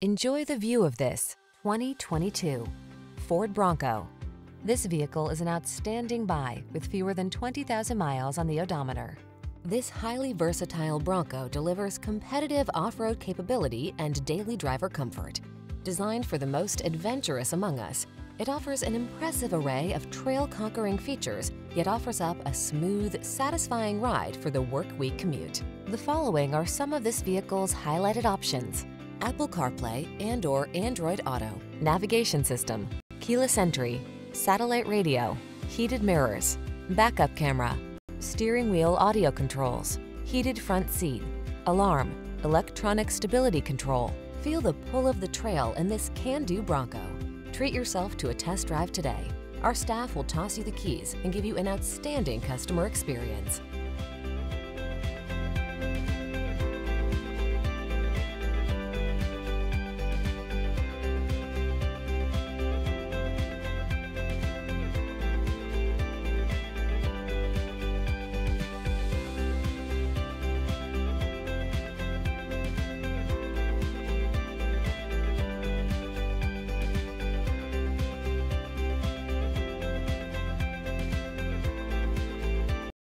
Enjoy the view of this 2022 Ford Bronco. This vehicle is an outstanding buy with fewer than 20,000 miles on the odometer. This highly versatile Bronco delivers competitive off-road capability and daily driver comfort. Designed for the most adventurous among us, it offers an impressive array of trail-conquering features, yet offers up a smooth, satisfying ride for the work week commute. The following are some of this vehicle's highlighted options. Apple CarPlay and or Android Auto, navigation system, keyless entry, satellite radio, heated mirrors, backup camera, steering wheel audio controls, heated front seat, alarm, electronic stability control. Feel the pull of the trail in this can-do Bronco. Treat yourself to a test drive today. Our staff will toss you the keys and give you an outstanding customer experience.